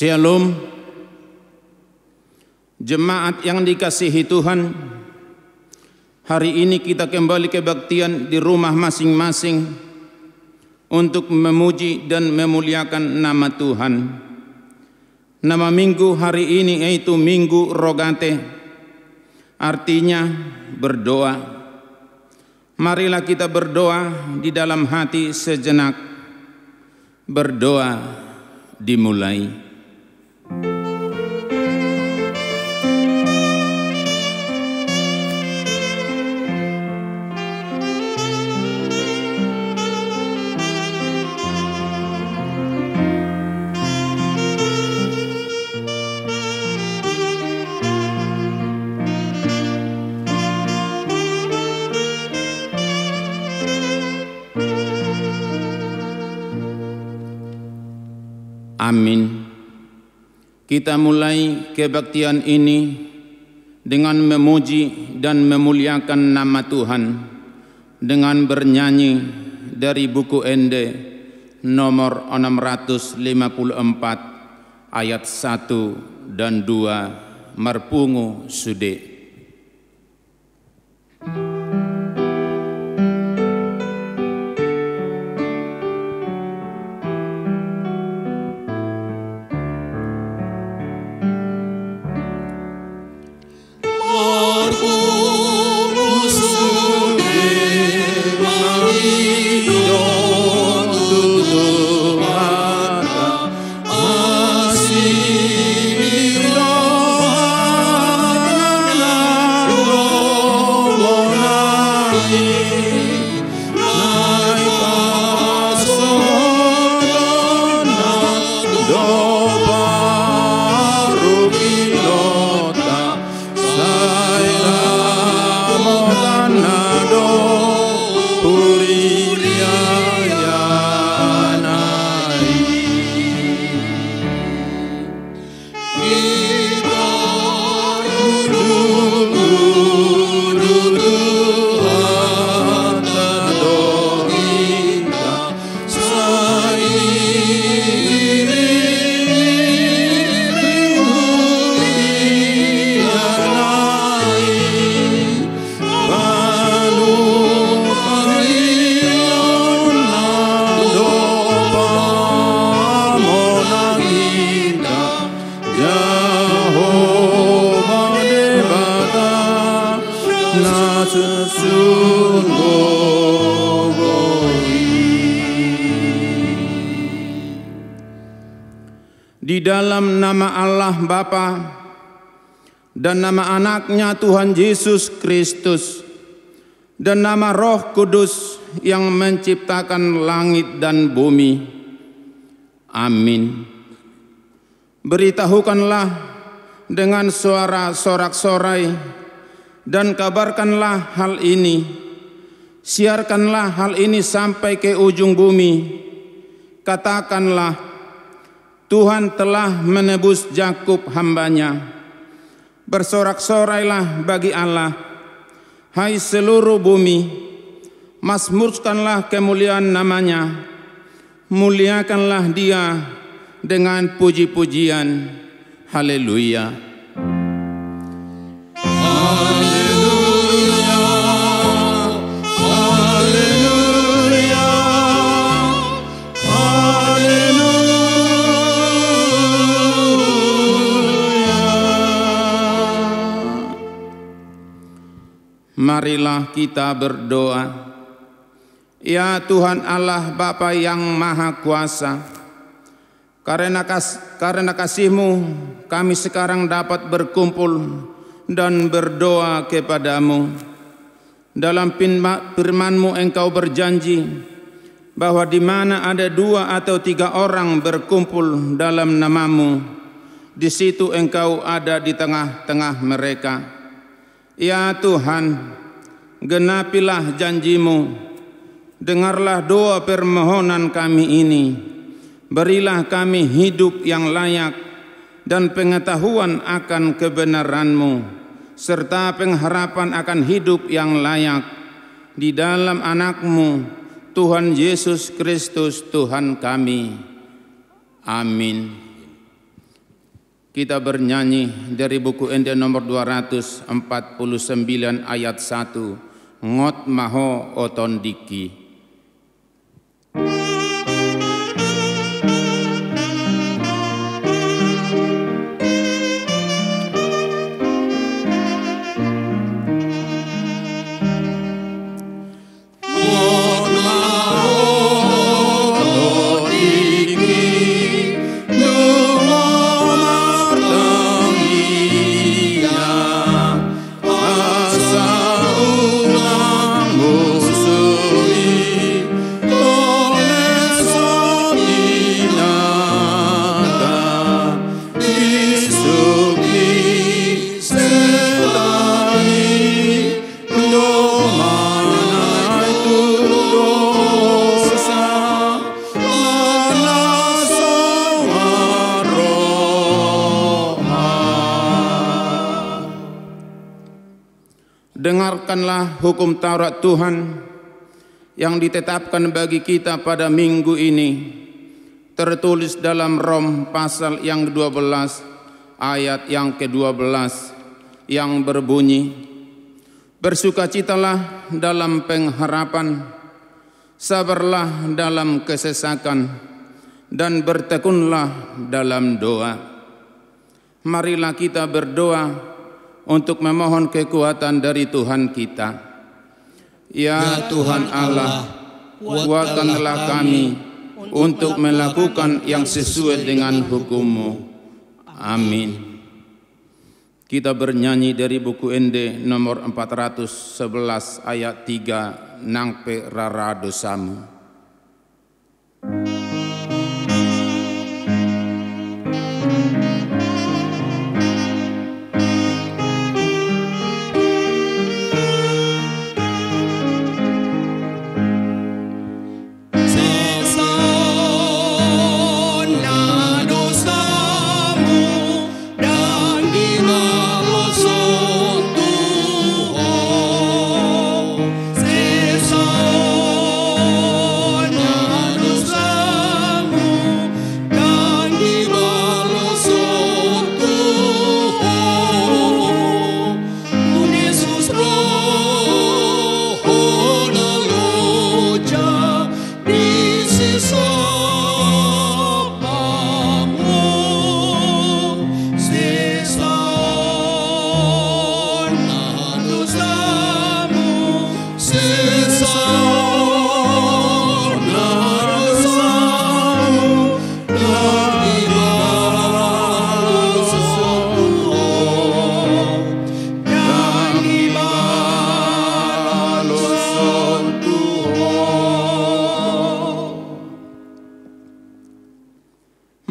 Shalom Jemaat yang dikasihi Tuhan Hari ini kita kembali kebaktian di rumah masing-masing Untuk memuji dan memuliakan nama Tuhan. Nama minggu hari ini yaitu Minggu Rogate Artinya berdoa. Marilah kita berdoa di dalam hati sejenak. Berdoa dimulai. Kita mulai kebaktian ini dengan memuji dan memuliakan nama Tuhan dengan bernyanyi dari buku Ende nomor 654 ayat 1 dan 2 Merpungu Sude. Allah Bapa dan nama anaknya Tuhan Yesus Kristus dan nama Roh Kudus yang menciptakan langit dan bumi. Amin. Beritahukanlah dengan suara sorak-sorai dan kabarkanlah hal ini. Siarkanlah hal ini sampai ke ujung bumi. Katakanlah, Tuhan telah menebus Jakub hambanya. Bersorak-sorailah bagi Allah, hai seluruh bumi, masmurkanlah kemuliaan namanya, muliakanlah dia dengan puji-pujian. Haleluya. Marilah kita berdoa. Ya Tuhan Allah Bapa yang Maha Kuasa, karena, kas, karena kasih-Mu kami sekarang dapat berkumpul dan berdoa kepadamu. Dalam firman-Mu Engkau berjanji bahwa di mana ada dua atau tiga orang berkumpul dalam namamu, di situ Engkau ada di tengah-tengah mereka. Ya Tuhan, genapilah janjimu, dengarlah doa permohonan kami ini, berilah kami hidup yang layak dan pengetahuan akan kebenaranmu, serta pengharapan akan hidup yang layak di dalam anakmu, Tuhan Yesus Kristus Tuhan kami. Amin. Kita bernyanyi dari buku Ende nomor 249 ayat 1 Ngot maho oton diki. Dengarkanlah hukum Taurat Tuhan yang ditetapkan bagi kita pada minggu ini tertulis dalam Rom pasal yang ke-12 ayat yang ke-12 yang berbunyi Bersukacitalah dalam pengharapan sabarlah dalam kesesakan dan bertekunlah dalam doa Marilah kita berdoa untuk memohon kekuatan dari Tuhan kita. Ya, ya Tuhan Allah, kuatkanlah kami untuk melakukan yang sesuai dengan hukum-Mu. Amin. Kita bernyanyi dari buku Ende nomor 411 ayat 3 Nangpe Rara Dosamu.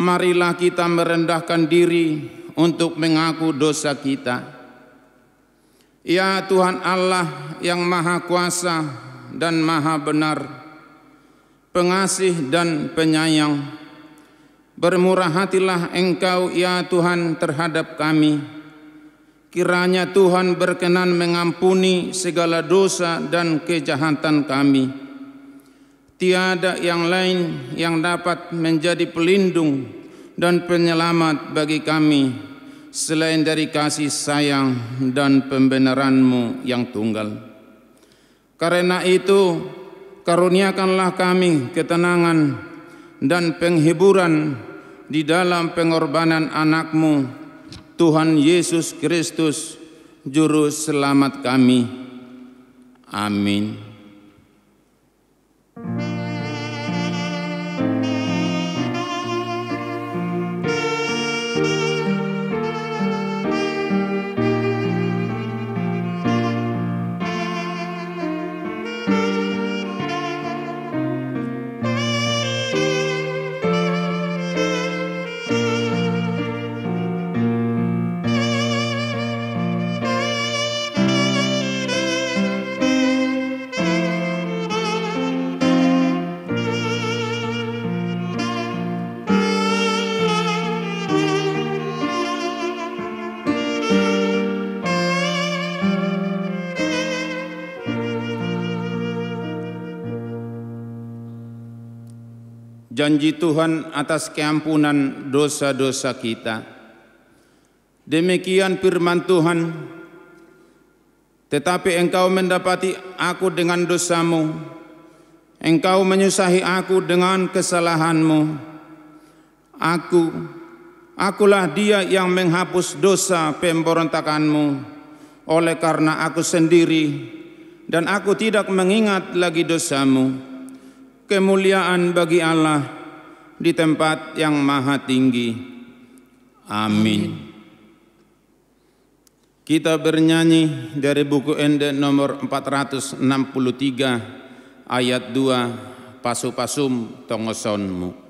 Marilah kita merendahkan diri untuk mengaku dosa kita. Ya Tuhan Allah yang Maha Kuasa dan Maha Benar, pengasih dan penyayang, bermurah hatilah Engkau ya Tuhan terhadap kami. Kiranya Tuhan berkenan mengampuni segala dosa dan kejahatan kami. Tiada yang lain yang dapat menjadi pelindung dan penyelamat bagi kami selain dari kasih sayang dan pembenaranmu yang tunggal. Karena itu, karuniakanlah kami ketenangan dan penghiburan di dalam pengorbanan anakmu, Tuhan Yesus Kristus, Juru Selamat kami. Amin. Janji Tuhan atas keampunan dosa-dosa kita. Demikian firman Tuhan. Tetapi engkau mendapati aku dengan dosamu. Engkau menyusahi aku dengan kesalahanmu. Aku, akulah dia yang menghapus dosa pemberontakanmu. Oleh karena aku sendiri dan aku tidak mengingat lagi dosamu. Kemuliaan bagi Allah di tempat yang maha tinggi. Amin. Kita bernyanyi dari buku Ende nomor 463 ayat 2 Pasu-pasum tongosonmu.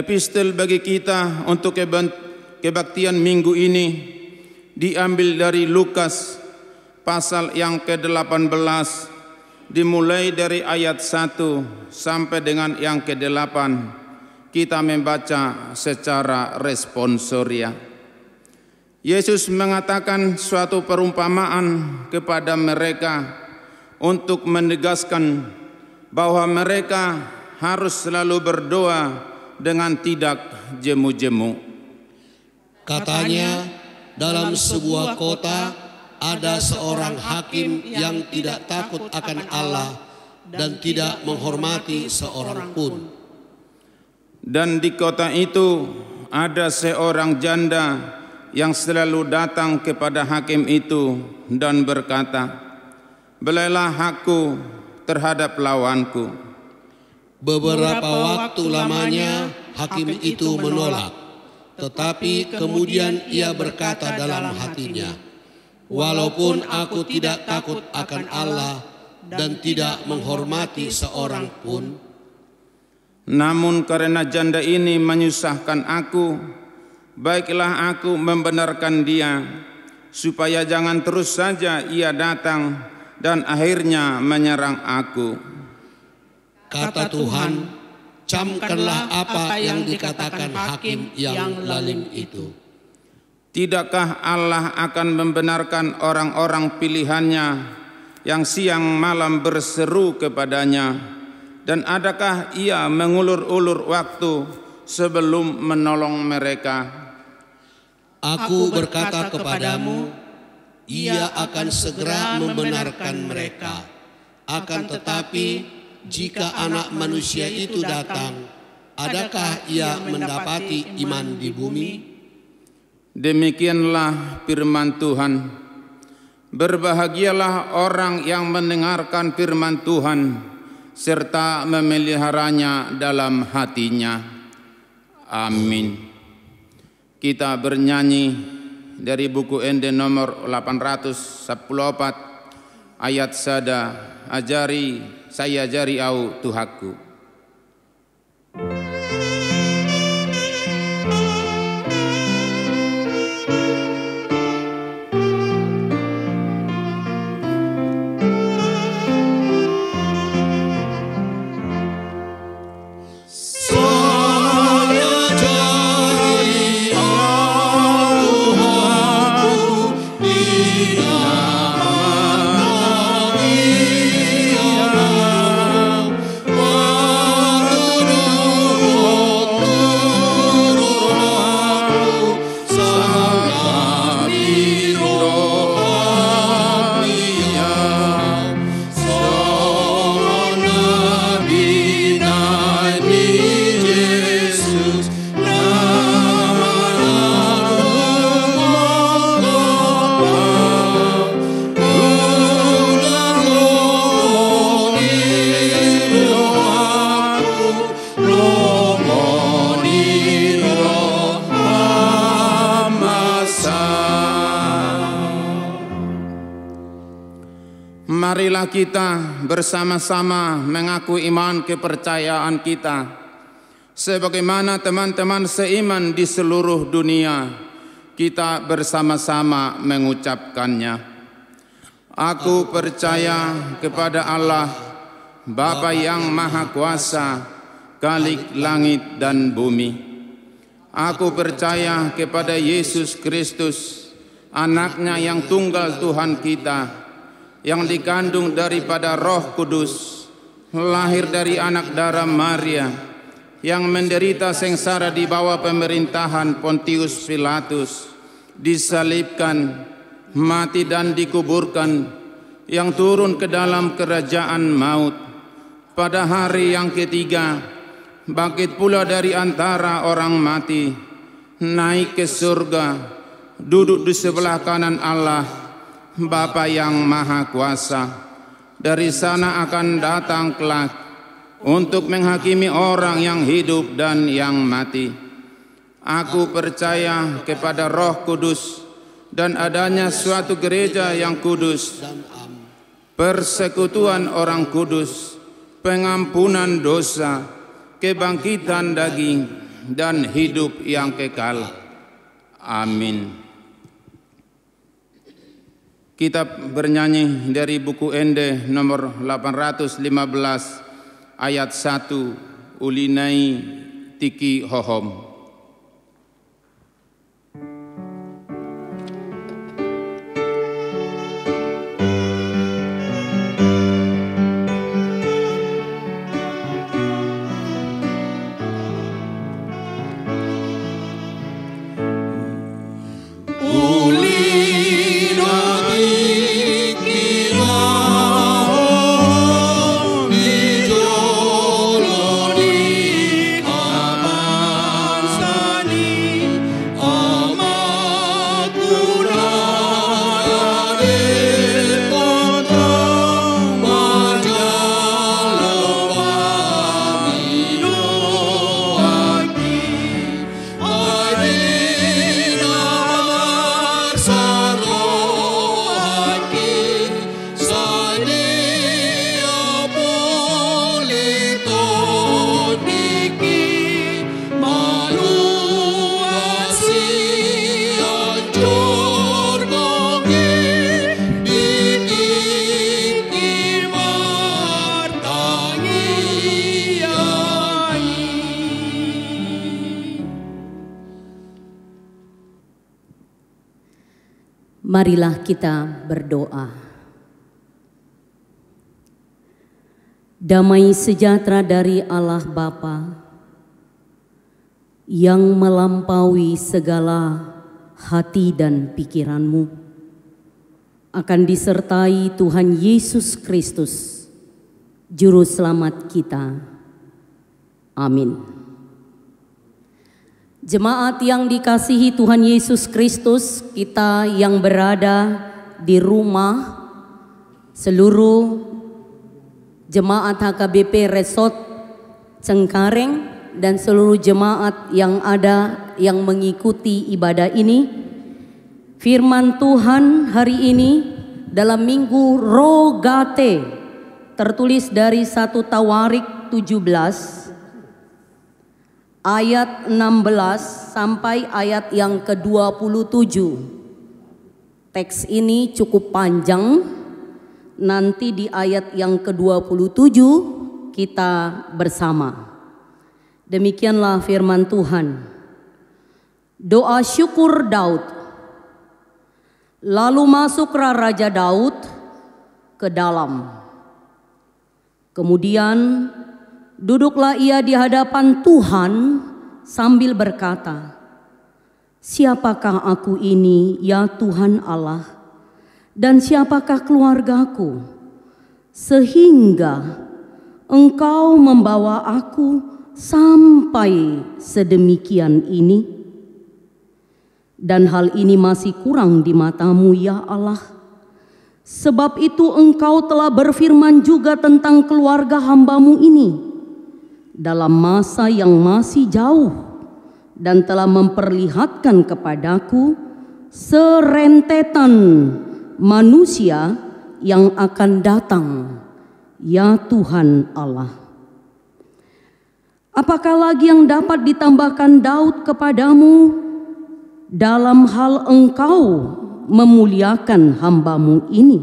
Epistel bagi kita untuk kebaktian minggu ini diambil dari Lukas pasal yang ke-18 dimulai dari ayat 1 sampai dengan yang ke-8 kita membaca secara responsoria. Yesus mengatakan suatu perumpamaan kepada mereka untuk menegaskan bahwa mereka harus selalu berdoa dengan tidak jemu-jemu. Katanya, dalam sebuah kota ada seorang hakim yang tidak takut akan Allah dan tidak menghormati seorang pun. Dan di kota itu ada seorang janda yang selalu datang kepada hakim itu dan berkata, "Belailah hakku terhadap lawanku." Beberapa waktu lamanya hakim itu menolak, tetapi kemudian ia berkata dalam hatinya, "Walaupun aku tidak takut akan Allah dan tidak menghormati seorang pun, namun karena janda ini menyusahkan aku, baiklah aku membenarkan dia, supaya jangan terus saja ia datang dan akhirnya menyerang aku." Kata Tuhan, camkanlah apa yang dikatakan hakim yang lalim itu. Tidakkah Allah akan membenarkan orang-orang pilihannya yang siang malam berseru kepadanya dan adakah ia mengulur-ulur waktu sebelum menolong mereka? Aku berkata kepadamu, ia akan segera membenarkan mereka. Akan tetapi jika anak manusia itu datang, adakah ia mendapati iman di bumi? Demikianlah firman Tuhan. Berbahagialah orang yang mendengarkan firman Tuhan serta memeliharanya dalam hatinya. Amin. Kita bernyanyi dari buku Ende nomor 814 ayat sada ajari saya jari au Tuhaku. Marilah kita bersama-sama mengaku iman kepercayaan kita. Sebagaimana teman-teman seiman di seluruh dunia, kita bersama-sama mengucapkannya. Aku percaya kepada Allah, Bapa yang Maha Kuasa, Kalik langit dan bumi. Aku percaya kepada Yesus Kristus, anaknya yang tunggal Tuhan kita, yang dikandung daripada roh kudus, lahir dari anak darah Maria, yang menderita sengsara di bawah pemerintahan Pontius Pilatus, disalibkan, mati dan dikuburkan, yang turun ke dalam kerajaan maut. Pada hari yang ketiga, bangkit pula dari antara orang mati, naik ke surga, duduk di sebelah kanan Allah, Bapa yang Maha Kuasa. Dari sana akan datang kelak untuk menghakimi orang yang hidup dan yang mati. Aku percaya kepada Roh Kudus dan adanya suatu gereja yang kudus, persekutuan orang kudus, pengampunan dosa, kebangkitan daging, dan hidup yang kekal. Amin. Kita bernyanyi dari buku Ende nomor 815 ayat 1 Ulinai Tiki Hohom. Marilah kita berdoa. Damai sejahtera dari Allah Bapa yang melampaui segala hati dan pikiranmu akan disertai Tuhan Yesus Kristus, Juru Selamat kita. Amin. Jemaat yang dikasihi Tuhan Yesus Kristus, kita yang berada di rumah, seluruh jemaat HKBP Resort Cengkareng dan seluruh jemaat yang ada yang mengikuti ibadah ini. Firman Tuhan hari ini dalam minggu Rogate tertulis dari satu Tawarik 17 ayat 16 sampai ayat yang ke-27. Teks ini cukup panjang. Nanti di ayat yang ke-27 kita bersama. Demikianlah firman Tuhan. Doa syukur Daud. Lalu masuklah Raja Daud ke dalam. Kemudian Duduklah ia di hadapan Tuhan sambil berkata, Siapakah aku ini ya Tuhan Allah? Dan siapakah keluargaku? Sehingga engkau membawa aku sampai sedemikian ini. Dan hal ini masih kurang di matamu ya Allah. Sebab itu engkau telah berfirman juga tentang keluarga hambamu ini dalam masa yang masih jauh dan telah memperlihatkan kepadaku serentetan manusia yang akan datang, ya Tuhan Allah. Apakah lagi yang dapat ditambahkan Daud kepadamu dalam hal engkau memuliakan hambamu ini?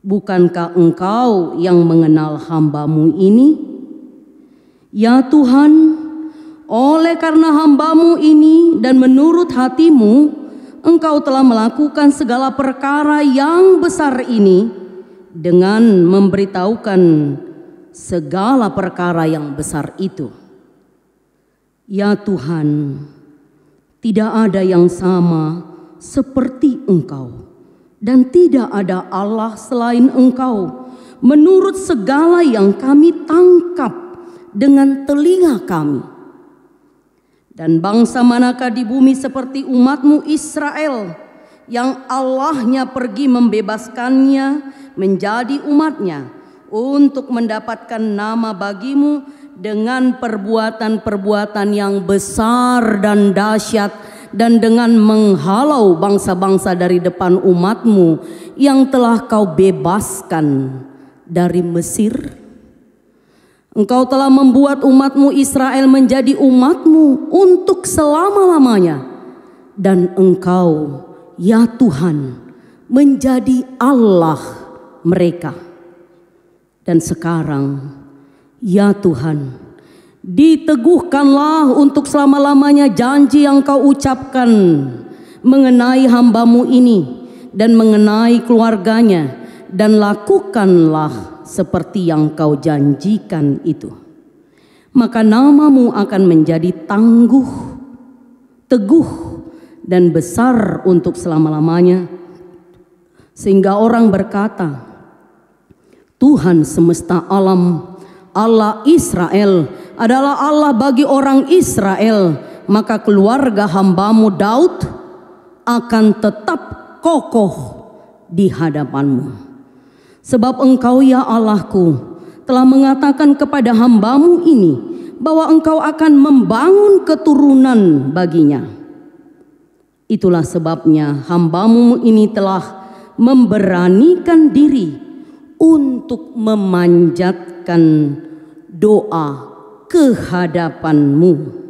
Bukankah engkau yang mengenal hambamu ini? Ya Tuhan, oleh karena hambamu ini dan menurut hatimu, engkau telah melakukan segala perkara yang besar ini dengan memberitahukan segala perkara yang besar itu. Ya Tuhan, tidak ada yang sama seperti Engkau, dan tidak ada Allah selain Engkau. Menurut segala yang kami tangkap dengan telinga kami, dan bangsa manakah di bumi seperti umatmu Israel yang Allahnya pergi membebaskannya menjadi umatnya untuk mendapatkan nama bagimu dengan perbuatan-perbuatan yang besar dan dahsyat dan dengan menghalau bangsa-bangsa dari depan umatmu yang telah kau bebaskan dari Mesir. Engkau telah membuat umatmu Israel menjadi umatmu untuk selama-lamanya. Dan engkau, ya Tuhan, menjadi Allah mereka. Dan sekarang, ya Tuhan, diteguhkanlah untuk selama-lamanya janji yang kau ucapkan mengenai hambamu ini dan mengenai keluarganya dan lakukanlah seperti yang kau janjikan itu. Maka namamu akan menjadi tangguh, teguh, dan besar untuk selama-lamanya. Sehingga orang berkata, Tuhan semesta alam, Allah Israel adalah Allah bagi orang Israel, maka keluarga hambamu Daud akan tetap kokoh di hadapanmu. Sebab engkau ya Allahku telah mengatakan kepada hambamu ini bahwa engkau akan membangun keturunan baginya. Itulah sebabnya hambamu ini telah memberanikan diri untuk memanjatkan doa kehadapanmu.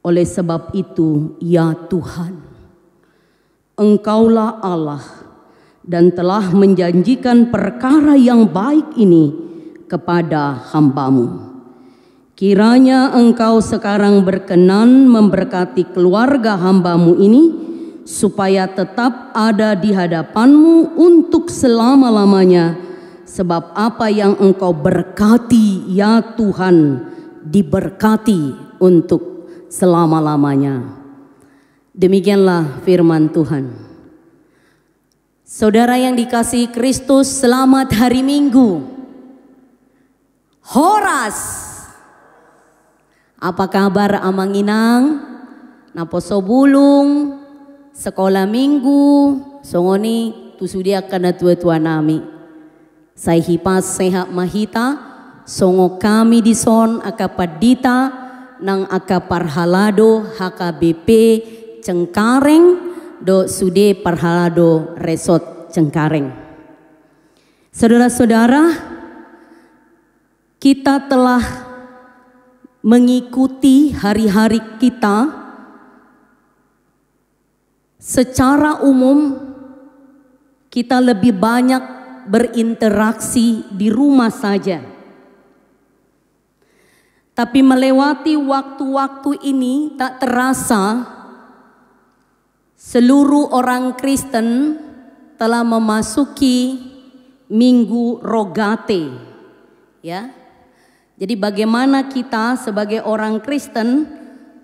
Oleh sebab itu, ya Tuhan, Engkaulah Allah dan telah menjanjikan perkara yang baik ini kepada hambamu. Kiranya engkau sekarang berkenan memberkati keluarga hambamu ini supaya tetap ada di hadapanmu untuk selama-lamanya. Sebab apa yang engkau berkati ya Tuhan diberkati untuk selama-lamanya. Demikianlah firman Tuhan. Saudara yang dikasih Kristus, selamat hari Minggu. Horas. Apa kabar Amanginang? Naposo bulung, sekolah minggu songoni tusudia kana tua-tua nami sai hipas sehat mahita songo kami di son akapadita nang akaparhalado HKBP Cengkareng do sude parhalado resort Cengkareng Saudara-saudara kita telah mengikuti hari-hari kita Secara umum kita lebih banyak berinteraksi di rumah saja. Tapi melewati waktu-waktu ini tak terasa seluruh orang Kristen telah memasuki Minggu Rogate. Ya. Jadi bagaimana kita sebagai orang Kristen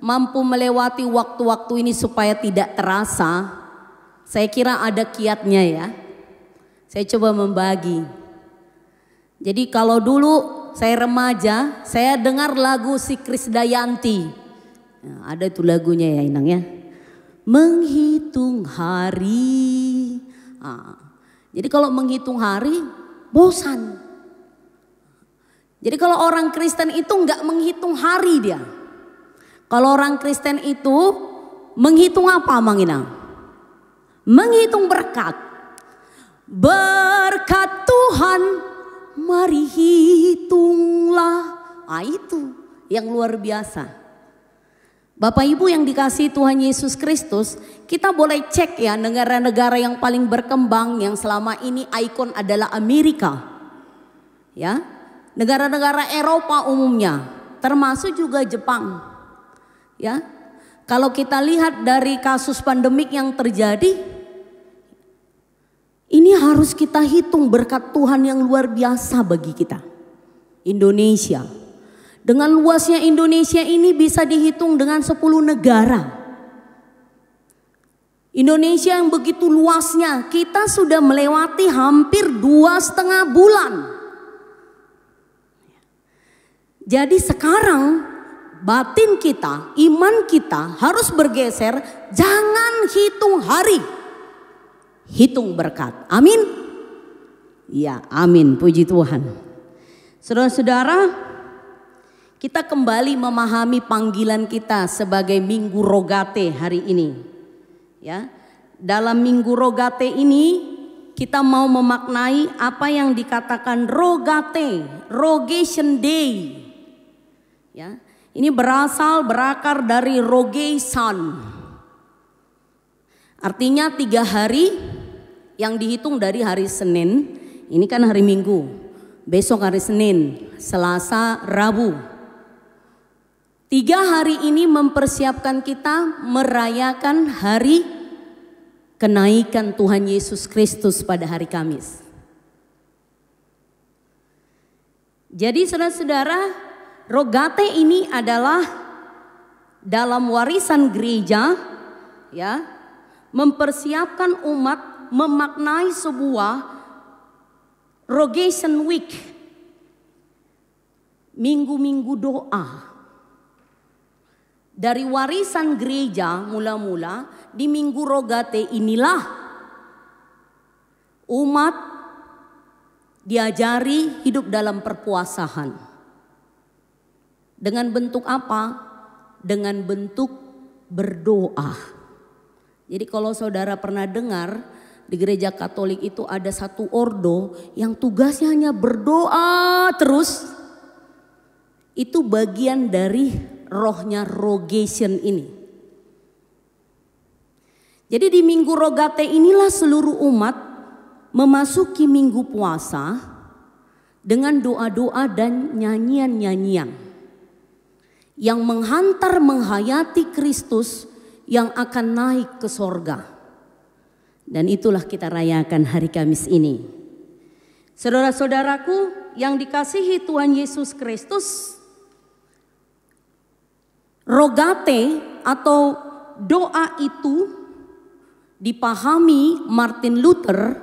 mampu melewati waktu-waktu ini supaya tidak terasa, saya kira ada kiatnya ya. Saya coba membagi. Jadi kalau dulu saya remaja, saya dengar lagu si Krisdayanti. Nah, ada itu lagunya ya Inang ya. Menghitung hari. Nah, jadi kalau menghitung hari, bosan. Jadi kalau orang Kristen itu nggak menghitung hari dia. Kalau orang Kristen itu menghitung apa Mang Inang? Menghitung berkat. Berkat Tuhan mari hitunglah. Ah itu yang luar biasa. Bapak Ibu yang dikasih Tuhan Yesus Kristus, kita boleh cek ya negara-negara yang paling berkembang yang selama ini ikon adalah Amerika. Ya. Negara-negara Eropa umumnya, termasuk juga Jepang. Ya. Kalau kita lihat dari kasus pandemik yang terjadi, ini harus kita hitung berkat Tuhan yang luar biasa bagi kita. Indonesia. Dengan luasnya Indonesia ini bisa dihitung dengan 10 negara. Indonesia yang begitu luasnya, kita sudah melewati hampir dua setengah bulan. Jadi sekarang batin kita, iman kita harus bergeser, jangan hitung hari hitung berkat. Amin. Ya, amin. Puji Tuhan. Saudara-saudara, kita kembali memahami panggilan kita sebagai Minggu Rogate hari ini. Ya. Dalam Minggu Rogate ini kita mau memaknai apa yang dikatakan Rogate, Rogation Day. Ya. Ini berasal berakar dari Rogesan. Artinya tiga hari yang dihitung dari hari Senin, ini kan hari Minggu, besok hari Senin, Selasa, Rabu. Tiga hari ini mempersiapkan kita merayakan hari kenaikan Tuhan Yesus Kristus pada hari Kamis. Jadi saudara-saudara, rogate ini adalah dalam warisan gereja ya, mempersiapkan umat memaknai sebuah Rogation Week. Minggu-minggu doa. Dari warisan gereja mula-mula di Minggu Rogate inilah umat diajari hidup dalam perpuasahan. Dengan bentuk apa? Dengan bentuk berdoa. Jadi kalau saudara pernah dengar di gereja Katolik itu ada satu ordo yang tugasnya hanya berdoa terus. Itu bagian dari rohnya rogation ini. Jadi di minggu rogate inilah seluruh umat memasuki minggu puasa dengan doa-doa dan nyanyian-nyanyian yang menghantar menghayati Kristus yang akan naik ke sorga. Dan itulah kita rayakan hari Kamis ini. Saudara-saudaraku yang dikasihi Tuhan Yesus Kristus, rogate atau doa itu dipahami Martin Luther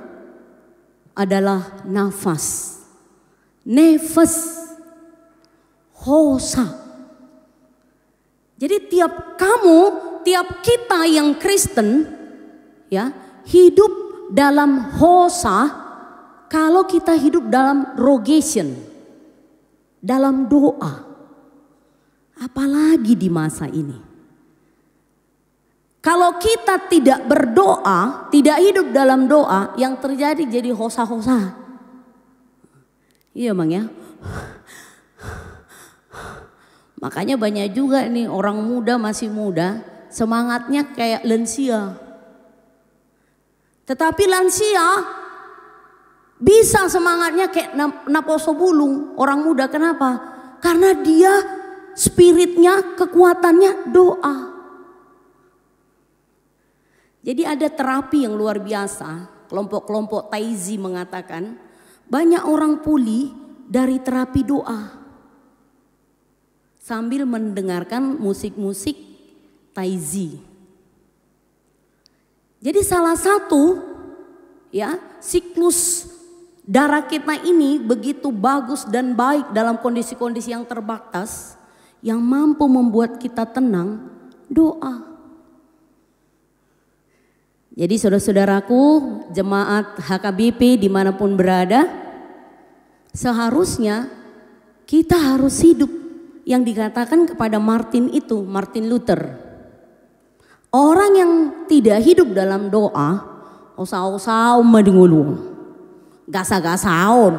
adalah nafas. Nefes. Hosa. Jadi tiap kamu, tiap kita yang Kristen ya, hidup dalam hosa kalau kita hidup dalam rogation, dalam doa. Apalagi di masa ini. Kalau kita tidak berdoa, tidak hidup dalam doa, yang terjadi jadi hosa-hosa. Iya bang ya. Makanya banyak juga nih orang muda masih muda, semangatnya kayak lensia. Tetapi lansia bisa semangatnya kayak Naposo Bulung, orang muda. Kenapa? Karena dia spiritnya, kekuatannya doa. Jadi ada terapi yang luar biasa. Kelompok-kelompok Taizi mengatakan banyak orang pulih dari terapi doa. Sambil mendengarkan musik-musik Taizi. Jadi salah satu ya siklus darah kita ini begitu bagus dan baik dalam kondisi-kondisi yang terbatas yang mampu membuat kita tenang doa. Jadi saudara-saudaraku jemaat HKBP di mana pun berada seharusnya kita harus hidup yang dikatakan kepada Martin itu, Martin Luther. Orang yang tidak hidup dalam doa, usah-usah madingulu. gasa-gasaon.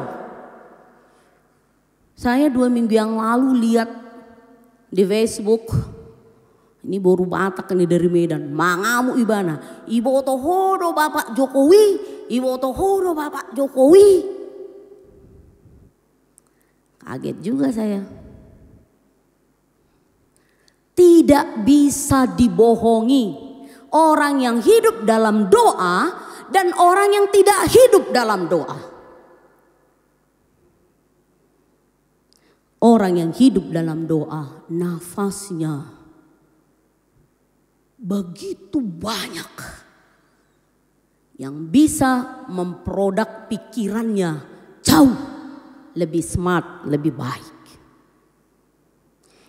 Saya dua minggu yang lalu lihat di Facebook, ini baru Batak ini dari Medan, mangamu ibana, ibu tohodo Bapak Jokowi, ibu tohodo Bapak Jokowi. Kaget juga saya. Tidak bisa dibohongi orang yang hidup dalam doa dan orang yang tidak hidup dalam doa. Orang yang hidup dalam doa, nafasnya begitu banyak yang bisa memproduk pikirannya jauh lebih smart, lebih baik.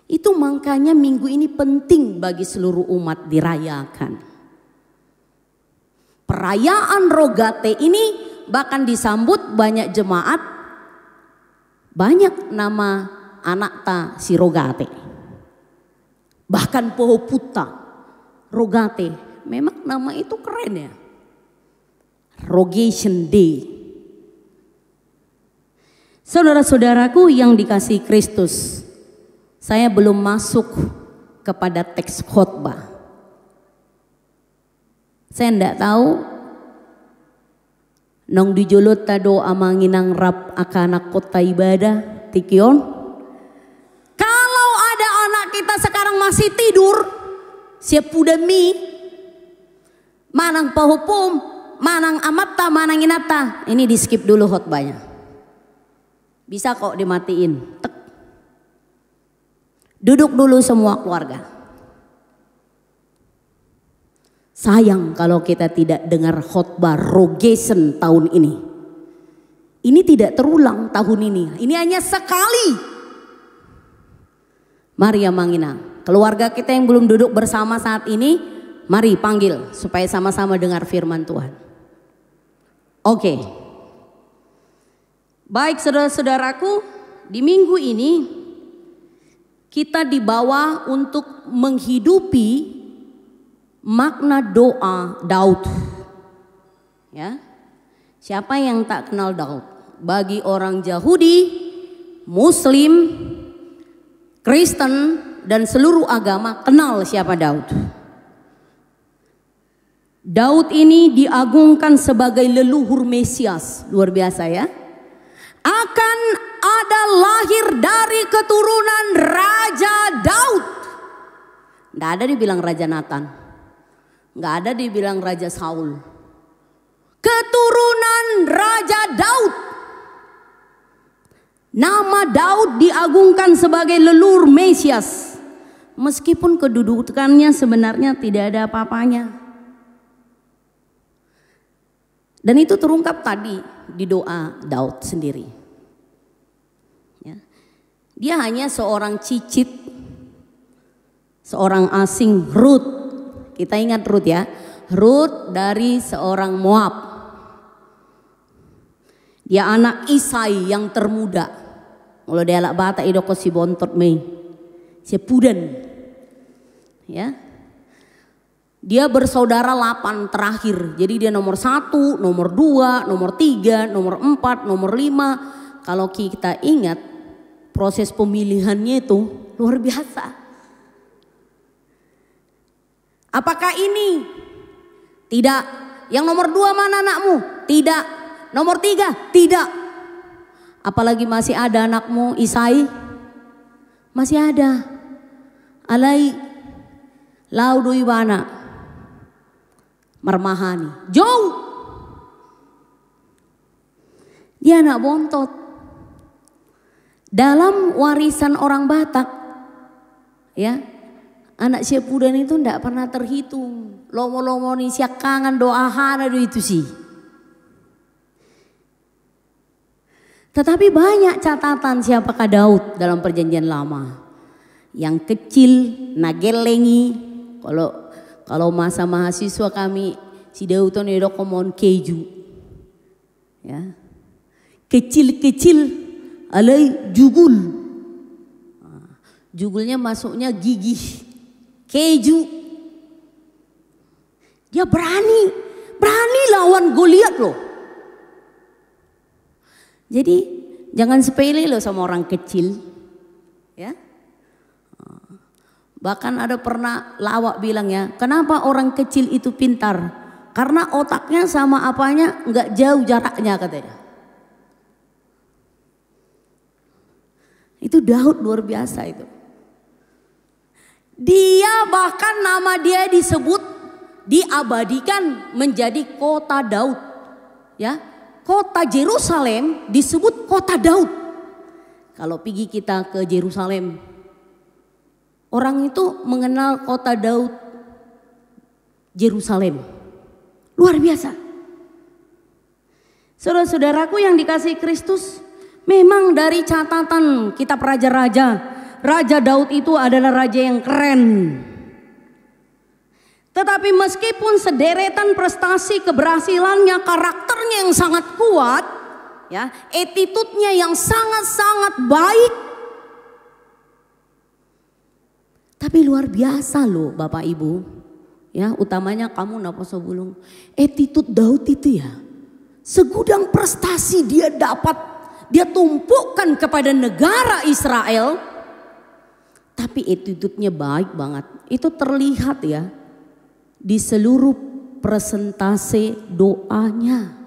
Itu makanya minggu ini penting bagi seluruh umat dirayakan. Perayaan Rogate ini bahkan disambut banyak jemaat, banyak nama anak ta si Rogate. Bahkan Poho Puta, Rogate, memang nama itu keren ya. Rogation Day. Saudara-saudaraku yang dikasih Kristus, saya belum masuk kepada teks khotbah. Saya ndak tahu nong dijulut tado amanginang rap akanak kota ibadah tikion. Kalau ada anak kita sekarang masih tidur, siap mi, manang pahupum, manang amata, manang inata. Ini di skip dulu khotbahnya. Bisa kok dimatiin. Tek. Duduk dulu semua keluarga. Sayang kalau kita tidak dengar khotbah Rogesen tahun ini. Ini tidak terulang tahun ini. Ini hanya sekali. Mari ya Mangina, keluarga kita yang belum duduk bersama saat ini, mari panggil supaya sama-sama dengar firman Tuhan. Oke. Baik saudara-saudaraku, di minggu ini kita dibawa untuk menghidupi makna doa Daud. Ya. Siapa yang tak kenal Daud? Bagi orang Yahudi, Muslim, Kristen dan seluruh agama kenal siapa Daud. Daud ini diagungkan sebagai leluhur Mesias, luar biasa ya. Akan ada lahir dari keturunan Raja Daud. Tidak ada dibilang Raja Nathan. Nggak ada dibilang Raja Saul. Keturunan Raja Daud. Nama Daud diagungkan sebagai lelur Mesias. Meskipun kedudukannya sebenarnya tidak ada apa-apanya. Dan itu terungkap tadi di doa Daud sendiri. Ya. Dia hanya seorang cicit, seorang asing Ruth kita ingat Ruth ya. Ruth dari seorang Moab. Dia anak Isai yang termuda. Kalau dia anak bata idoko si bontot mei. Si puden. Ya. Dia bersaudara delapan terakhir. Jadi dia nomor satu, nomor dua, nomor tiga, nomor empat, nomor lima. Kalau kita ingat proses pemilihannya itu luar biasa. Apakah ini? Tidak. Yang nomor dua mana anakmu? Tidak. Nomor tiga? Tidak. Apalagi masih ada anakmu Isai? Masih ada. Alai laudu ibana. Marmahani. Jauh. Dia anak bontot. Dalam warisan orang Batak, ya Anak Syepudan itu tidak pernah terhitung. Lomo-lomo ni siak kangen doa hana itu sih. Tetapi banyak catatan siapakah Daud dalam perjanjian lama. Yang kecil, nagelengi. Kalau kalau masa mahasiswa kami, si Daud itu komon keju. Ya. Kecil-kecil, alai jugul. Jugulnya masuknya gigi keju. Dia berani, berani lawan Goliat loh. Jadi jangan sepele loh sama orang kecil. Ya. Bahkan ada pernah lawak bilang ya, kenapa orang kecil itu pintar? Karena otaknya sama apanya nggak jauh jaraknya katanya. Itu Daud luar biasa itu. Dia bahkan nama dia disebut diabadikan menjadi kota Daud. Ya, kota Jerusalem disebut kota Daud. Kalau pergi kita ke Jerusalem, orang itu mengenal kota Daud Jerusalem. Luar biasa. Saudara-saudaraku yang dikasih Kristus, memang dari catatan kitab raja-raja, Raja Daud itu adalah raja yang keren. Tetapi meskipun sederetan prestasi keberhasilannya, karakternya yang sangat kuat, ya, attitude-nya yang sangat-sangat baik. Tapi luar biasa loh Bapak Ibu. Ya, utamanya kamu napa sebelum attitude Daud itu ya. Segudang prestasi dia dapat dia tumpukan kepada negara Israel. Tapi attitude-nya baik banget. Itu terlihat ya di seluruh presentase doanya.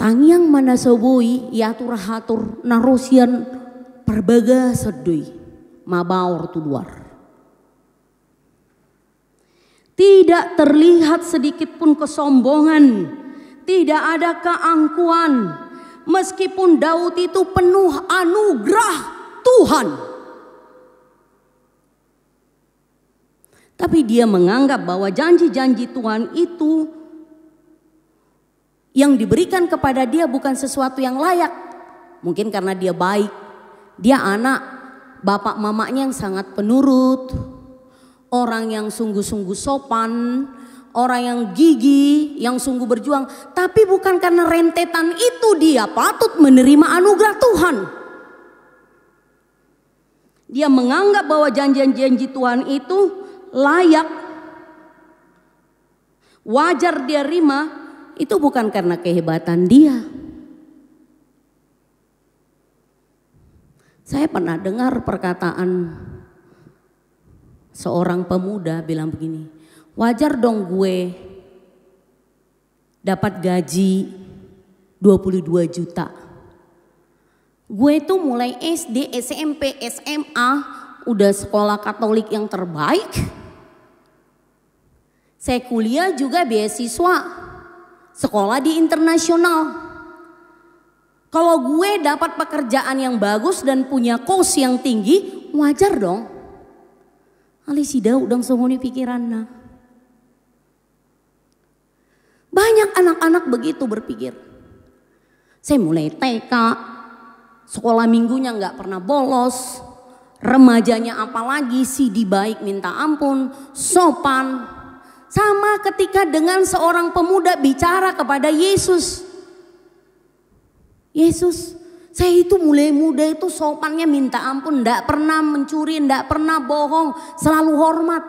Tangyang mana soboi yatur hatur narosian perbaga sedui mabaur tu luar. Tidak terlihat sedikit pun kesombongan, tidak ada keangkuhan. Meskipun Daud itu penuh anugerah Tuhan. Tapi dia menganggap bahwa janji-janji Tuhan itu yang diberikan kepada dia bukan sesuatu yang layak. Mungkin karena dia baik, dia anak bapak mamanya yang sangat penurut, orang yang sungguh-sungguh sopan, orang yang gigi, yang sungguh berjuang. Tapi bukan karena rentetan itu dia patut menerima anugerah Tuhan. Dia menganggap bahwa janji-janji Tuhan itu layak, wajar dia terima, itu bukan karena kehebatan dia. Saya pernah dengar perkataan seorang pemuda bilang begini, wajar dong gue dapat gaji 22 juta. Gue itu mulai SD, SMP, SMA udah sekolah Katolik yang terbaik. Saya kuliah juga beasiswa sekolah di internasional. Kalau gue dapat pekerjaan yang bagus dan punya kos yang tinggi, wajar dong. Ali si Daud dong songoni pikiran Banyak anak-anak begitu berpikir. Saya mulai TK, sekolah minggunya nggak pernah bolos, remajanya apalagi si di baik minta ampun, sopan. Sama ketika dengan seorang pemuda bicara kepada Yesus. Yesus, saya itu mulai muda itu sopannya minta ampun, ndak pernah mencuri, ndak pernah bohong, selalu hormat.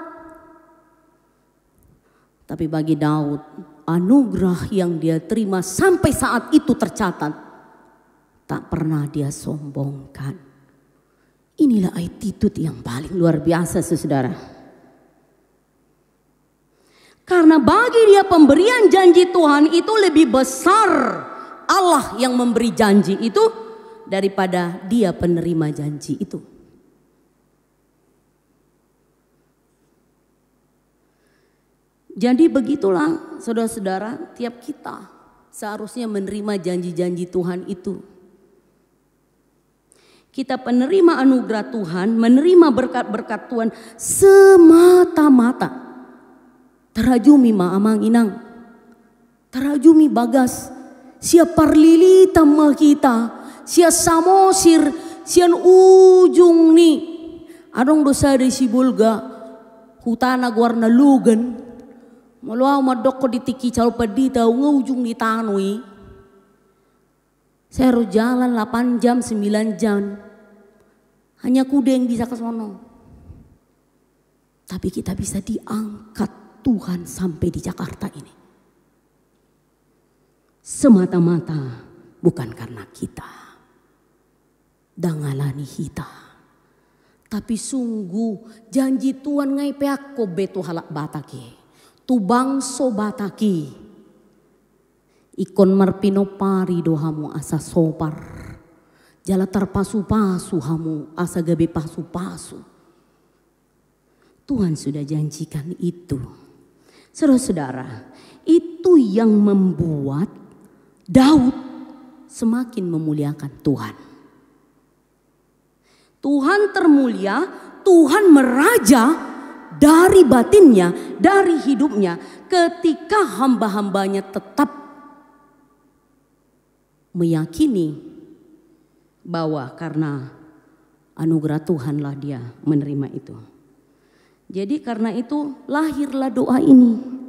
Tapi bagi Daud, anugerah yang dia terima sampai saat itu tercatat, tak pernah dia sombongkan. Inilah attitude yang paling luar biasa, saudara. Karena bagi dia pemberian janji Tuhan itu lebih besar Allah yang memberi janji itu daripada dia penerima janji itu. Jadi begitulah saudara-saudara tiap kita seharusnya menerima janji-janji Tuhan itu. Kita penerima anugerah Tuhan, menerima berkat-berkat Tuhan semata-mata. Terajumi maamang inang, terajumi bagas, sia parlili tamma kita, sia samosir, sian ujung ni. Adong dosa di si bulga, hutana guarna lugan, maluaw madoko di tiki cal padita, ujung ni tanui. Saya harus jalan 8 jam, 9 jam. Hanya kuda yang bisa ke sono. Tapi kita bisa diangkat Tuhan sampai di Jakarta ini. Semata-mata bukan karena kita. Dangalani kita. Tapi sungguh janji Tuhan ngai peak ko betu halak bataki. Tu bangso bataki. Ikon marpino pari dohamu asa sopar. Jala terpasu-pasu hamu asa gabe pasu-pasu. Tuhan sudah janjikan itu. Saudara-saudara, itu yang membuat Daud semakin memuliakan Tuhan. Tuhan termulia, Tuhan meraja dari batinnya, dari hidupnya ketika hamba-hambanya tetap meyakini bahwa karena anugerah Tuhanlah dia menerima itu. Jadi karena itu lahirlah doa ini.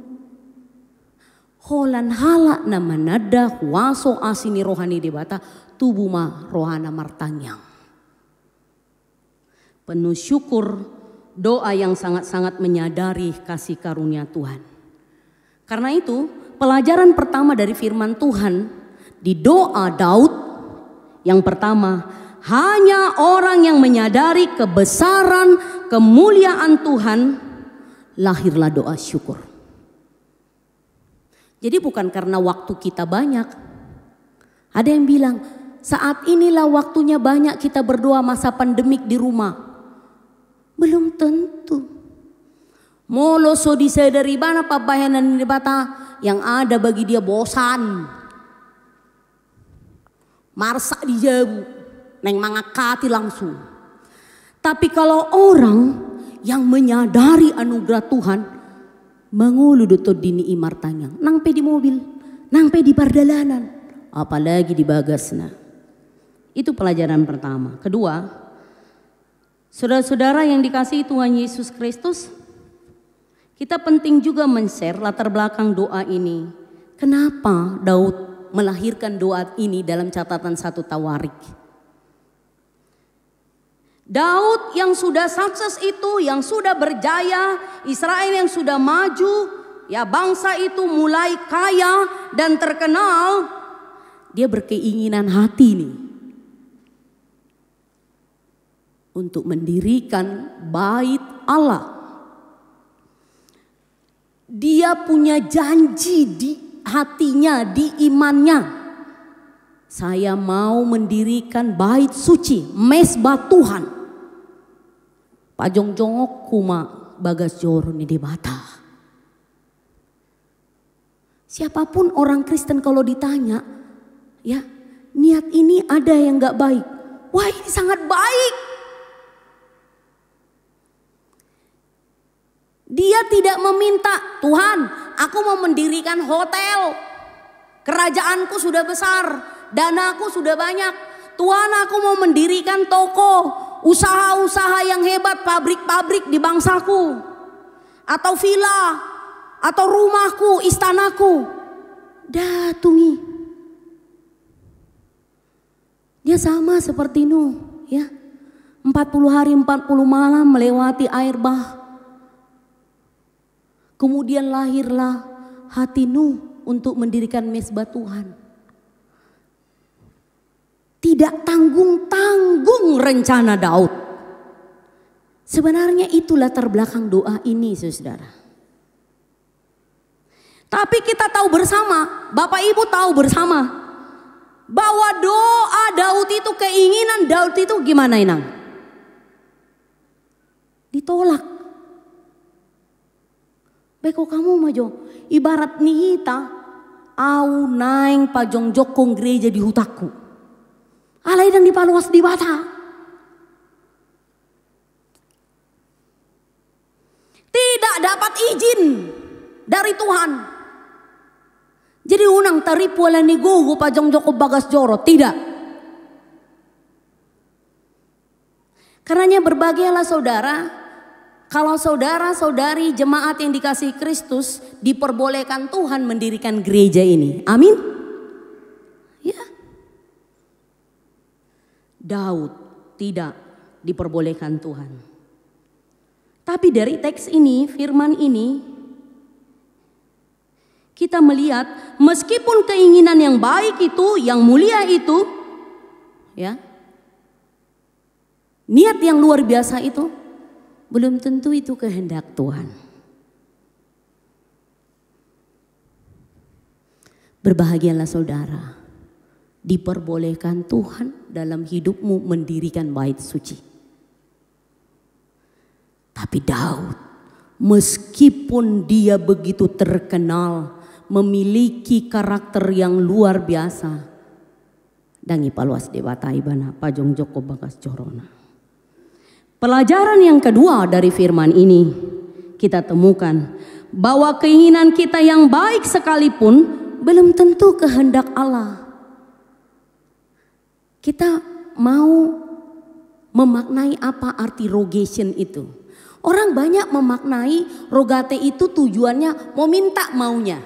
Holan hala nama nada waso asini rohani debata tubuh ma rohana martanyang penuh syukur, doa yang sangat-sangat menyadari kasih karunia Tuhan. Karena itu, pelajaran pertama dari firman Tuhan di doa Daud yang pertama, hanya orang yang menyadari kebesaran, kemuliaan Tuhan, lahirlah doa syukur. Jadi bukan karena waktu kita banyak. Ada yang bilang, saat inilah waktunya banyak kita berdoa masa pandemik di rumah. Belum tentu. Molo so disadari mana pabayanan di bata yang ada bagi dia bosan. Marsa di jabu, neng mangakati langsung. Tapi kalau orang yang menyadari anugerah Tuhan, mengulu duto dini imartanya, nang pe di mobil, nang pe di pardalanan, apalagi di bagasna. Itu pelajaran pertama. Kedua, Saudara-saudara yang dikasih Tuhan Yesus Kristus, kita penting juga men-share latar belakang doa ini. Kenapa Daud melahirkan doa ini dalam catatan satu tawarik? Daud yang sudah sukses itu, yang sudah berjaya, Israel yang sudah maju, ya bangsa itu mulai kaya dan terkenal, dia berkeinginan hati nih untuk mendirikan bait Allah. Dia punya janji di hatinya, di imannya. Saya mau mendirikan bait suci, mesbah Tuhan. Pajong jongok kuma bagas joro di mata. Siapa pun orang Kristen kalau ditanya, ya niat ini ada yang gak baik. Wah ini sangat baik. Dia tidak meminta, Tuhan, aku mau mendirikan hotel. Kerajaanku sudah besar, danaku sudah banyak. Tuhan, aku mau mendirikan toko, usaha-usaha yang hebat, pabrik-pabrik di bangsaku. Atau villa, atau rumahku, istanaku. Datungi. Dia sama seperti Nuh, ya. 40 hari 40 malam melewati air bah Kemudian lahirlah hati Nuh untuk mendirikan mesbah Tuhan. Tidak tanggung-tanggung rencana Daud. Sebenarnya itulah terbelakang doa ini saudara. Tapi kita tahu bersama, Bapak Ibu tahu bersama bahwa doa Daud itu keinginan Daud itu gimana Inang? Ditolak. Beko kamu majo. Ibarat nihita. Au naing pajong jokong gereja di hutaku. Alai dan dipaluas di bata. Tidak dapat izin dari Tuhan. Jadi unang taripu ala ni gugu pajong joko bagas joro. Tidak. Karenanya berbahagialah saudara kalau saudara-saudari jemaat yang dikasih Kristus diperbolehkan Tuhan mendirikan gereja ini. Amin. Ya. Daud tidak diperbolehkan Tuhan. Tapi dari teks ini, firman ini, Kita melihat meskipun keinginan yang baik itu, yang mulia itu, ya, niat yang luar biasa itu, belum tentu itu kehendak Tuhan. Berbahagialah saudara, diperbolehkan Tuhan dalam hidupmu mendirikan bait suci. Tapi Daud, meskipun dia begitu terkenal, memiliki karakter yang luar biasa, dangi paluas dewata ibana pajong joko bagas corona. Pelajaran yang kedua dari firman ini kita temukan bahwa keinginan kita yang baik sekalipun belum tentu kehendak Allah. Kita mau memaknai apa arti rogation itu. Orang banyak memaknai rogate itu tujuannya mau minta maunya.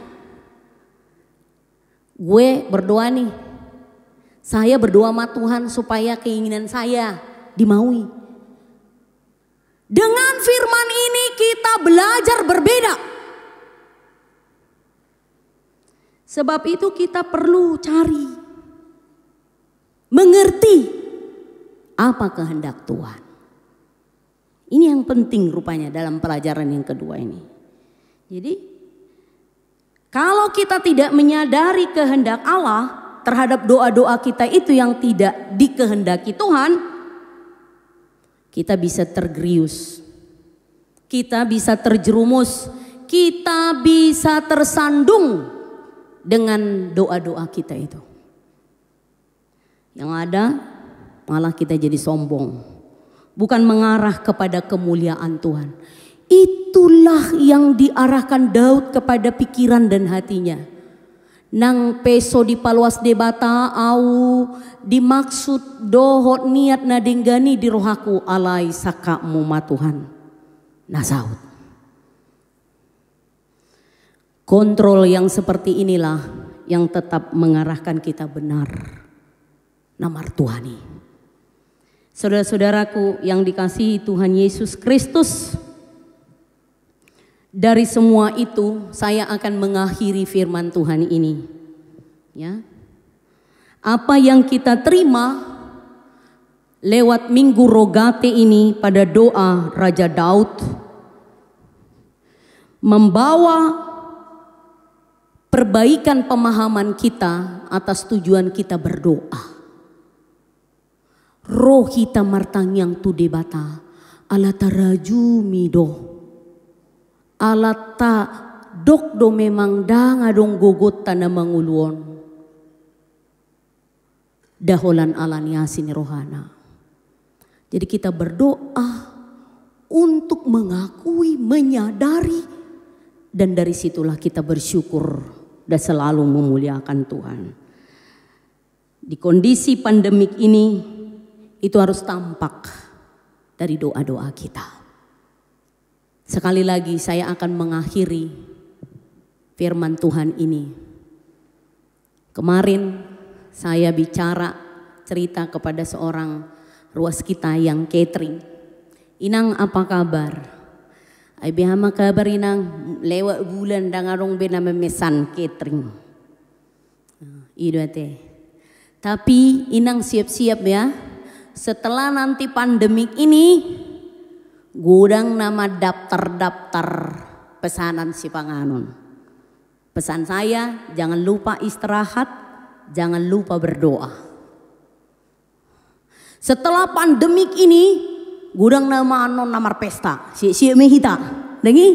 Gue berdoa nih. Saya berdoa sama Tuhan supaya keinginan saya dimaui. Dengan firman ini kita belajar berbeda. Sebab itu kita perlu cari, mengerti apa kehendak Tuhan. Ini yang penting rupanya dalam pelajaran yang kedua ini. Jadi kalau kita tidak menyadari kehendak Allah terhadap doa-doa kita itu yang tidak dikehendaki Tuhan, kita bisa tergerius. Kita bisa terjerumus, kita bisa tersandung dengan doa-doa kita itu. Yang ada malah kita jadi sombong. Bukan mengarah kepada kemuliaan Tuhan. Itulah yang diarahkan Daud kepada pikiran dan hatinya. Nang peso di paluas debata au dimaksud dohot niat nadinggani di rohaku alai sakamu matuhan. Nasaut. Kontrol yang seperti inilah yang tetap mengarahkan kita benar. Namar Tuhani. Saudara-saudaraku yang dikasihi Tuhan Yesus Kristus. Dari semua itu saya akan mengakhiri firman Tuhan ini. Ya. Apa yang kita terima lewat minggu rogate ini pada doa Raja Daud membawa perbaikan pemahaman kita atas tujuan kita berdoa. Roh kita martang yang tu debata ala taraju mido ala ta dok do memang dang adong gogot tanah manguluon daholan alan yasin rohana. Jadi kita berdoa untuk mengakui, menyadari dan dari situlah kita bersyukur dan selalu memuliakan Tuhan. Di kondisi pandemik ini itu harus tampak dari doa-doa kita. Sekali lagi saya akan mengakhiri firman Tuhan ini. Kemarin saya bicara cerita kepada seorang ruas kita yang catering. Inang apa kabar? Ay bihama kabarin ng lewat bulan dangarong memesan catering. Ah, Itu ate. Tapi inang siap-siap ya. Setelah nanti pandemik ini, gudang nama daftar-daftar pesanan si panganon. Pesan saya, jangan lupa istirahat, jangan lupa berdoa. Setelah pandemik ini, gudang nama anon namar pesta. Si si mehita dengi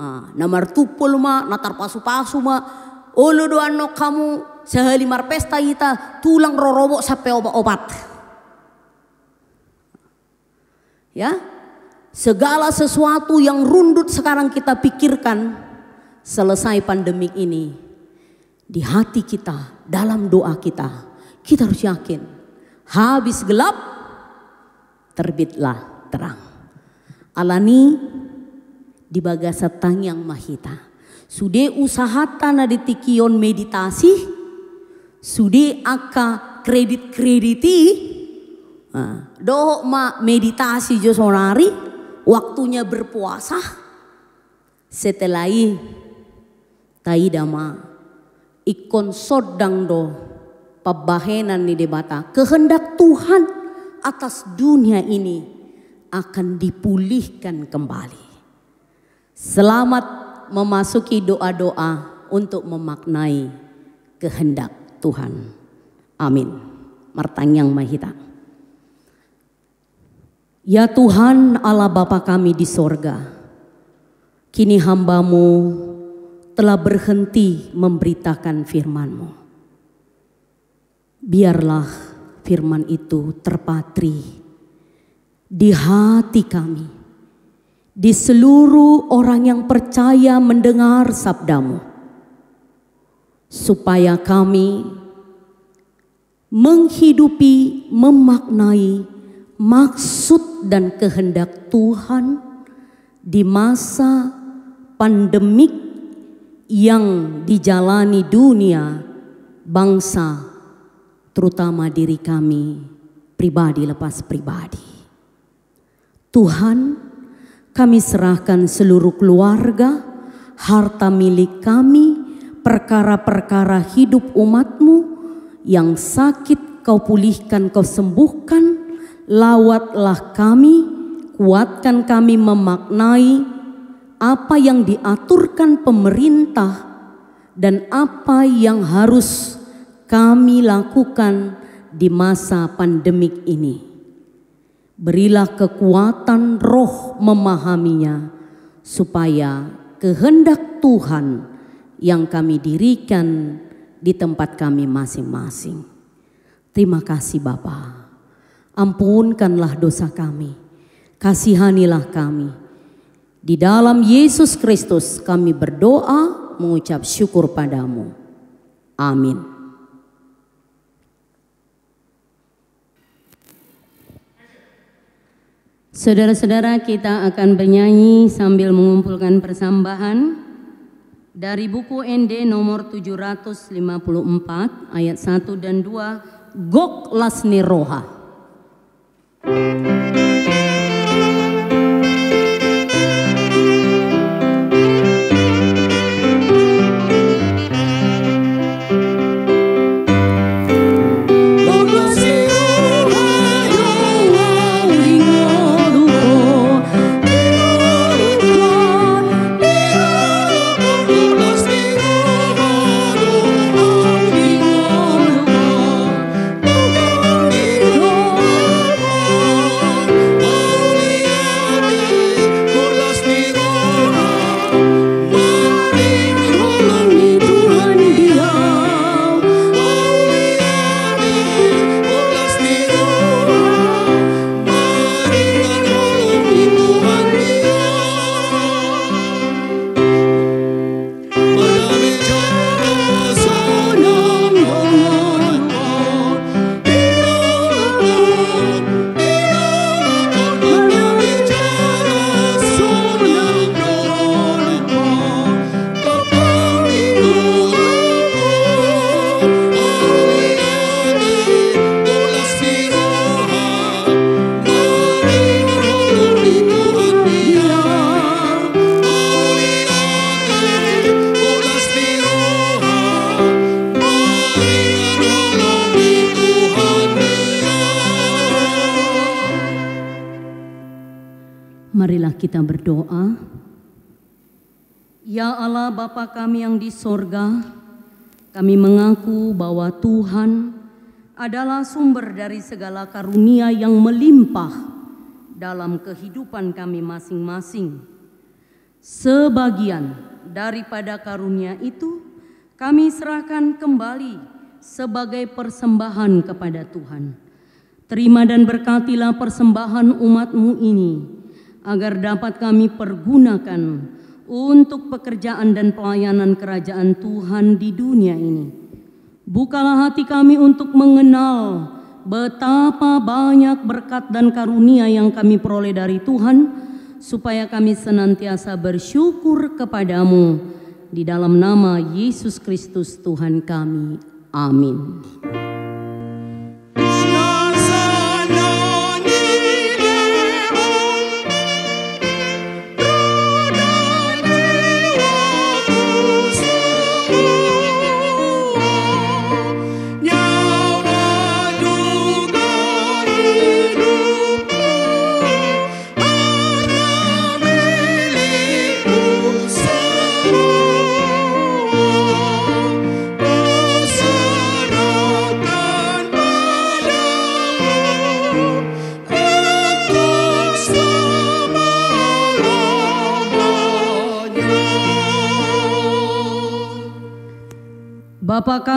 ah namar tupul ma natar pasu pasu ma olo do ano kamu pesta kita tulang rorobo sampai obat-obat ya segala sesuatu yang rundut sekarang kita pikirkan selesai pandemik ini di hati kita dalam doa kita kita harus yakin habis gelap terbitlah terang. Alani di bagasatang yang mahita. Sude usaha tanah di tikion meditasi, sude aka kredit nah, doh ma meditasi jo sonari, waktunya berpuasa. Setelah taidama ikon sodang do pabahenan ni debata kehendak Tuhan atas dunia ini akan dipulihkan kembali. Selamat memasuki doa-doa untuk memaknai kehendak Tuhan. Amin. Martangyang Mahita. Ya Tuhan Allah Bapa kami di sorga, kini hambamu telah berhenti memberitakan firmanmu. Biarlah firman itu terpatri di hati kami, di seluruh orang yang percaya mendengar sabdamu, supaya kami menghidupi, memaknai maksud dan kehendak Tuhan di masa pandemik yang dijalani dunia, bangsa, terutama diri kami pribadi lepas pribadi. Tuhan, kami serahkan seluruh keluarga, harta milik kami, perkara-perkara hidup umatmu yang sakit kau pulihkan, kau sembuhkan, lawatlah kami, kuatkan kami memaknai apa yang diaturkan pemerintah dan apa yang harus kami lakukan di masa pandemik ini. Berilah kekuatan roh memahaminya supaya kehendak Tuhan yang kami dirikan di tempat kami masing-masing. Terima kasih Bapak. Ampunkanlah dosa kami. Kasihanilah kami. Di dalam Yesus Kristus kami berdoa mengucap syukur padamu. Amin. Saudara-saudara kita akan bernyanyi sambil mengumpulkan persambahan dari buku ND nomor 754 ayat 1 dan 2 Gok Lasni Roha. Música kami yang di sorga, kami mengaku bahwa Tuhan adalah sumber dari segala karunia yang melimpah dalam kehidupan kami masing-masing. Sebagian daripada karunia itu kami serahkan kembali sebagai persembahan kepada Tuhan. Terima dan berkatilah persembahan umatmu ini agar dapat kami pergunakan untuk pekerjaan dan pelayanan kerajaan Tuhan di dunia ini. Bukalah hati kami untuk mengenal betapa banyak berkat dan karunia yang kami peroleh dari Tuhan, supaya kami senantiasa bersyukur kepadamu di dalam nama Yesus Kristus Tuhan kami. Amin.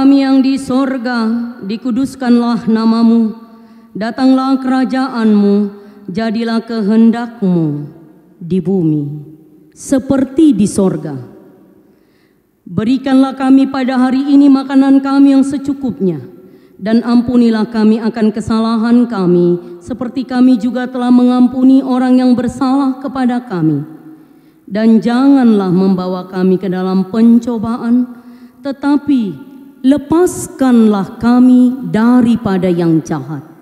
Kami yang di sorga, dikuduskanlah namamu, datanglah kerajaanmu, jadilah kehendakmu di bumi, seperti di sorga. Berikanlah kami pada hari ini makanan kami yang secukupnya, dan ampunilah kami akan kesalahan kami, seperti kami juga telah mengampuni orang yang bersalah kepada kami. Dan janganlah membawa kami ke dalam pencobaan, tetapi lepaskanlah kami daripada yang jahat.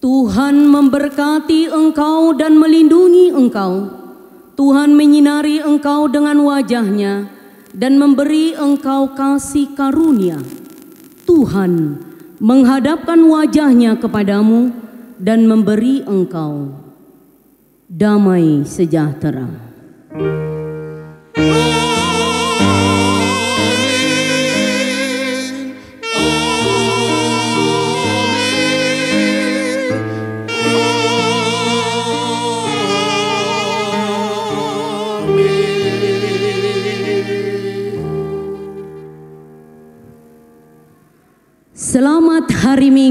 Tuhan memberkati engkau dan melindungi engkau. Tuhan menyinari engkau dengan wajahnya dan memberi engkau kasih karunia. Tuhan menghadapkan wajahnya kepadamu dan memberi engkau damai sejahtera. Selamat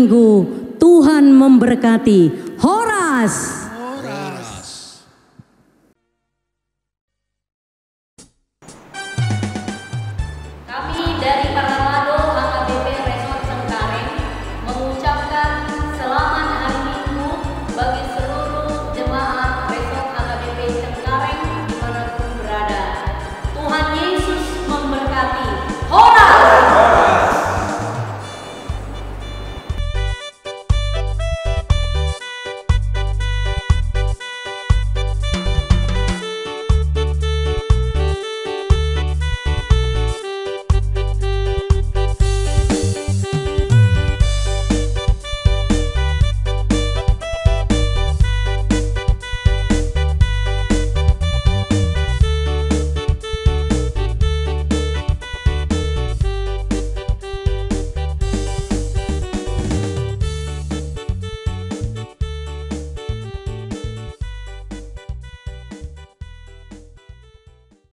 Minggu, Tuhan memberkati. Horas!